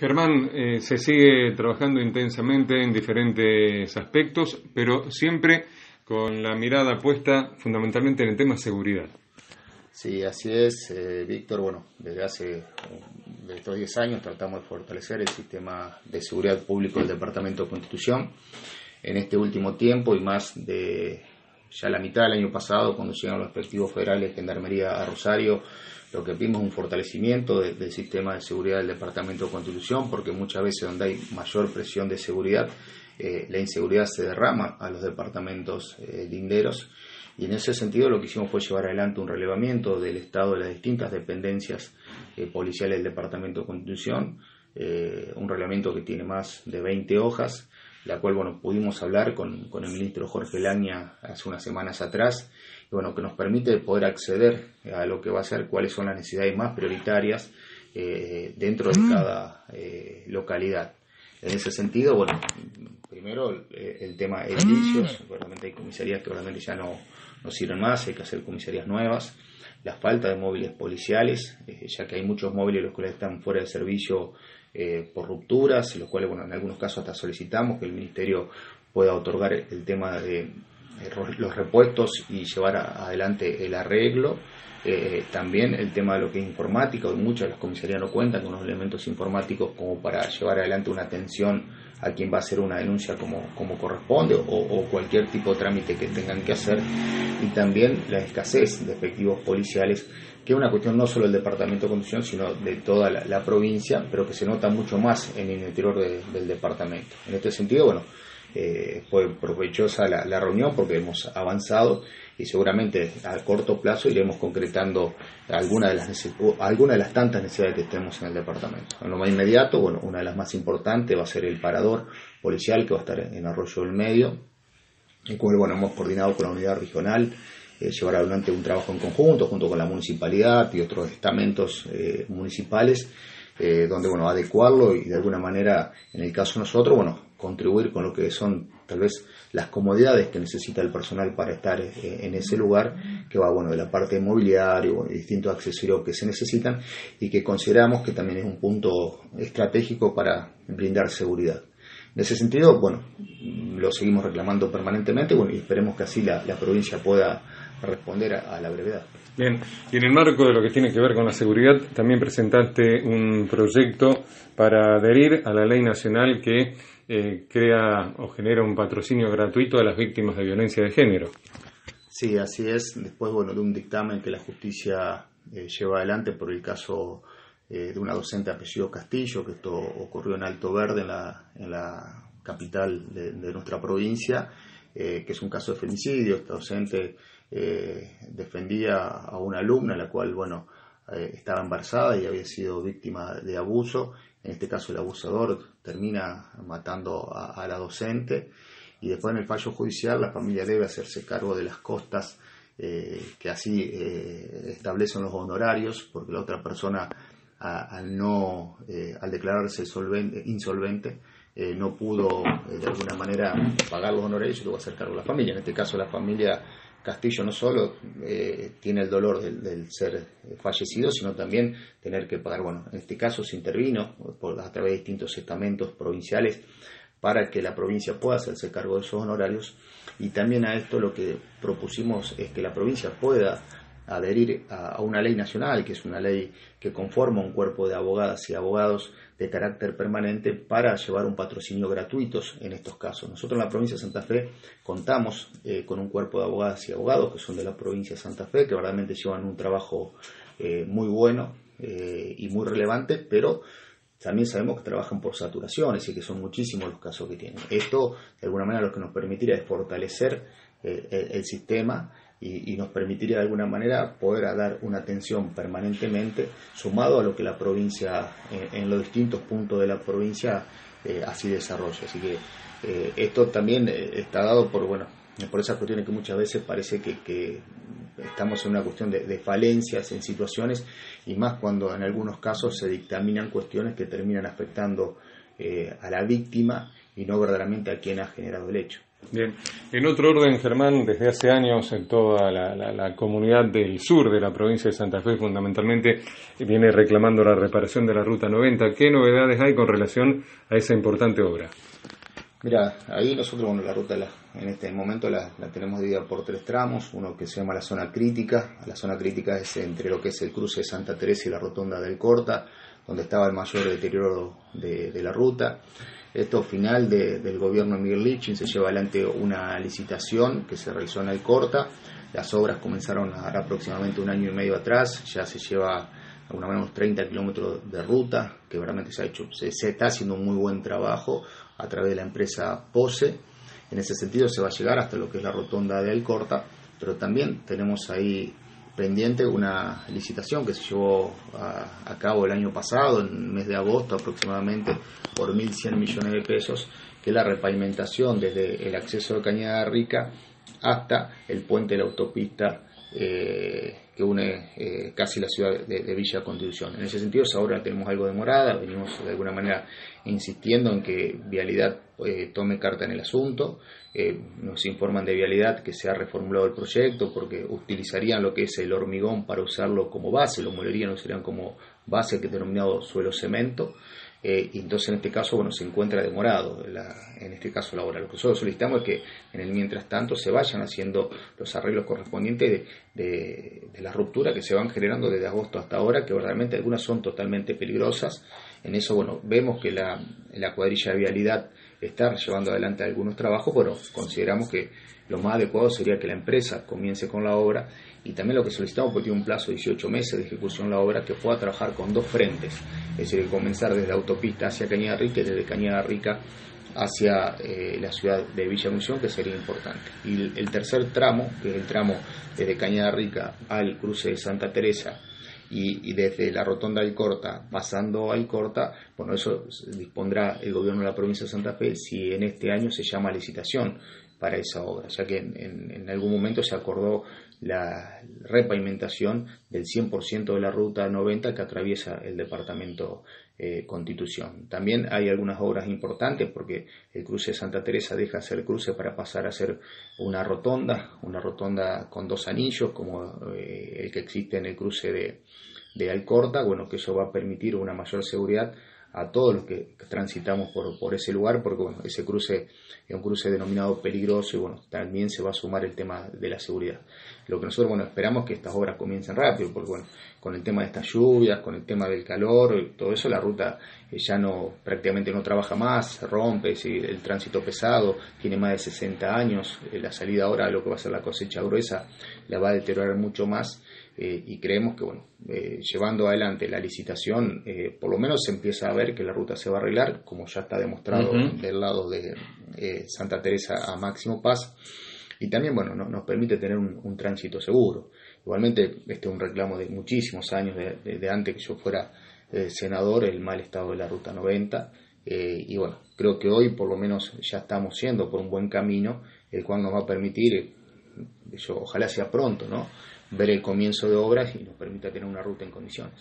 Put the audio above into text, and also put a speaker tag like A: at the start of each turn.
A: Germán, eh, se sigue trabajando intensamente en diferentes aspectos, pero siempre con la mirada puesta fundamentalmente en el tema seguridad.
B: Sí, así es, eh, Víctor. Bueno, desde hace de estos 10 años tratamos de fortalecer el sistema de seguridad público del Departamento de Constitución. En este último tiempo y más de ya la mitad del año pasado, cuando llegaron los respectivos federales de Gendarmería a Rosario, lo que vimos es un fortalecimiento del sistema de seguridad del Departamento de Constitución, porque muchas veces donde hay mayor presión de seguridad, eh, la inseguridad se derrama a los departamentos eh, linderos. Y en ese sentido lo que hicimos fue llevar adelante un relevamiento del estado de las distintas dependencias eh, policiales del Departamento de Constitución, un reglamento que tiene más de 20 hojas, la cual bueno, pudimos hablar con, con el ministro Jorge Laña hace unas semanas atrás bueno, que nos permite poder acceder a lo que va a ser cuáles son las necesidades más prioritarias eh, dentro de mm. cada eh, localidad. En ese sentido, bueno, primero eh, el, tema de edilicios, mm. realmente hay comisarías que realmente ya no, no sirven más, hay que hacer comisarías nuevas, la falta de móviles policiales, ya que hay muchos móviles los cuales están fuera de servicio por rupturas, los cuales, bueno, en algunos casos hasta solicitamos que el Ministerio pueda otorgar el tema de eh, los repuestos y llevar adelante el arreglo. Eh, también el tema de lo que es informática, muchas de las comisarías no cuentan con los elementos informáticos como para llevar adelante una atención a quien va a hacer una denuncia como, como corresponde o, cualquier tipo de trámite que tengan que hacer. Y también la escasez de efectivos policiales, que es una cuestión no solo del Departamento de Conducción, sino de toda la, provincia, pero que se nota mucho más en el interior del departamento. En este sentido, bueno, eh, fue provechosa la, reunión porque hemos avanzado y seguramente a corto plazo iremos concretando algunas de las alguna de las tantas necesidades que tenemos en el departamento. En lo más inmediato, bueno, una de las más importantes va a ser el parador policial que va a estar en Arroyo del Medio, y como bueno, hemos coordinado con la unidad regional eh, llevar adelante un trabajo en conjunto junto con la municipalidad y otros estamentos eh, municipales donde bueno, adecuarlo y de alguna manera, en el caso de nosotros, bueno, contribuir con lo que son tal vez las comodidades que necesita el personal para estar eh, en ese lugar, que va bueno de la parte de mobiliario y distintos accesorios que se necesitan y que consideramos que también es un punto estratégico para brindar seguridad. En ese sentido, bueno, lo seguimos reclamando permanentemente bueno, y esperemos que así la, la provincia pueda responder a, la brevedad.
A: Bien, y en el marco de lo que tiene que ver con la seguridad, también presentaste un proyecto para adherir a la ley nacional que eh, crea o genera un patrocinio gratuito a las víctimas de violencia de género.
B: Sí, así es. Después, bueno, de un dictamen que la justicia eh, lleva adelante por el caso eh, de una docente apellido Castillo, que esto ocurrió en Alto Verde, en la, en la capital de, nuestra provincia, que es un caso de femicidio. Esta docente eh, defendía a una alumna, la cual, bueno, eh, estaba embarazada y había sido víctima de abuso. En este caso, el abusador termina matando a, la docente y después en el fallo judicial la familia debe hacerse cargo de las costas eh, que así establecen los honorarios, porque la otra persona, al no, al declararse insolvente, no pudo de alguna manera pagar los honorarios y que hacer cargo de la familia. En este caso, la familia Castillo no solo eh, tiene el dolor del, ser fallecido, sino también tener que pagar, bueno, en este caso se intervino por, a través de distintos estamentos provinciales para que la provincia pueda hacerse cargo de esos honorarios. Y también a esto lo que propusimos es que la provincia pueda adherir a, una ley nacional, que es una ley que conforma un cuerpo de abogadas y abogados de carácter permanente para llevar un patrocinio gratuito en estos casos. Nosotros en la provincia de Santa Fe contamos eh, con un cuerpo de abogadas y abogados que son de la provincia de Santa Fe, que verdaderamente llevan un trabajo eh, muy bueno eh, y muy relevante, pero también sabemos que trabajan por saturaciones y que son muchísimos los casos que tienen. Esto, de alguna manera, lo que nos permitiría es fortalecer el sistema y, nos permitiría de alguna manera poder dar una atención permanentemente sumado a lo que la provincia, en, los distintos puntos de la provincia, eh, así desarrolla. Así que eh, esto también eh, está dado por, bueno, por esas cuestiones que muchas veces parece que, estamos en una cuestión de, de, falencias en situaciones y más cuando en algunos casos se dictaminan cuestiones que terminan afectando a la víctima y no verdaderamente a quien ha generado el hecho.
A: Bien, en otro orden, Germán, desde hace años en toda la, comunidad del sur de la provincia de Santa Fe, fundamentalmente, viene reclamando la reparación de la Ruta 90. ¿Qué novedades hay con relación a esa importante obra?
B: Mira, ahí nosotros, bueno, la ruta en este momento la, tenemos dividida por tres tramos, uno que se llama la zona crítica, la zona crítica es entre lo que es el cruce de Santa Teresa y la rotonda del Corta, donde estaba el mayor deterioro de, la ruta. Esto final del gobierno de Miguel se lleva adelante una licitación que se realizó en el Corta, las obras comenzaron ahora aproximadamente un año y medio atrás, ya se lleva alguna unos 30 kilómetros de ruta, que realmente se ha hecho, se, está haciendo un muy buen trabajo a través de la empresa POSE. En ese sentido se va a llegar hasta lo que es la rotonda de Alcorta, pero también tenemos ahí pendiente una licitación que se llevó a, cabo el año pasado, en el mes de agosto aproximadamente, por 1.100 millones de pesos, que es la repavimentación desde el acceso de Cañada Rica hasta el puente de la autopista eh, que une eh, casi la ciudad de, Villa Constitución. En ese sentido, ahora tenemos algo demorada, venimos de alguna manera insistiendo en que Vialidad eh, tome carta en el asunto. nos informan de Vialidad que se ha reformulado el proyecto porque utilizarían lo que es el hormigón para usarlo como base, lo molerían, lo usarían como base que denominado suelo cemento. Eh, y entonces en este caso bueno se encuentra demorado en este caso la obra. Lo que nosotros solicitamos es que en el mientras tanto se vayan haciendo los arreglos correspondientes de, de, la ruptura que se van generando desde agosto hasta ahora, que realmente algunas son totalmente peligrosas. En eso bueno vemos que la, la cuadrilla de vialidad está llevando adelante algunos trabajos, pero consideramos que lo más adecuado sería que la empresa comience con la obra y también lo que solicitamos, porque tiene un plazo de 18 meses de ejecución la obra, que pueda trabajar con dos frentes, es decir, comenzar desde autopista hacia Cañada Rica y desde Cañada Rica hacia eh, la ciudad de Villa Misión, que sería importante. Y el, tercer tramo, que es el tramo desde Cañada Rica al cruce de Santa Teresa, y, desde la rotonda del Corta, pasando al Corta, bueno, eso dispondrá el gobierno de la provincia de Santa Fe si en este año se llama licitación para esa obra, ya que en algún momento se acordó la repavimentación del 100% de la ruta 90 que atraviesa el departamento eh, Constitución. También hay algunas obras importantes porque el cruce de Santa Teresa deja de ser cruce para pasar a ser una rotonda, una rotonda con dos anillos como eh, el que existe en el cruce de, de Alcorta, bueno, que eso va a permitir una mayor seguridad a todos los que transitamos por, por ese lugar, porque bueno, ese cruce es un cruce denominado peligroso y bueno, también se va a sumar el tema de la seguridad. Lo que nosotros bueno, esperamos que estas obras comiencen rápido, porque bueno, con el tema de estas lluvias, con el tema del calor, todo eso, la ruta eh, ya no prácticamente no trabaja más, se rompe, si el tránsito pesado tiene más de 60 años, eh, la salida ahora lo que va a ser la cosecha gruesa la va a deteriorar mucho más eh, y creemos que bueno, llevando adelante la licitación, por lo menos se empieza a ver que la ruta se va a arreglar, como ya está demostrado del lado de Santa Teresa a Máximo Paz y también bueno, nos permite tener un, tránsito seguro. Igualmente, este es un reclamo de muchísimos años, de, antes que yo fuera eh, senador, el mal estado de la Ruta 90. Eh, y bueno, creo que hoy por lo menos ya estamos yendo por un buen camino, el cual nos va a permitir, eh, ojalá sea pronto, ¿no? Ver el comienzo de obras y nos permita tener una ruta en condiciones.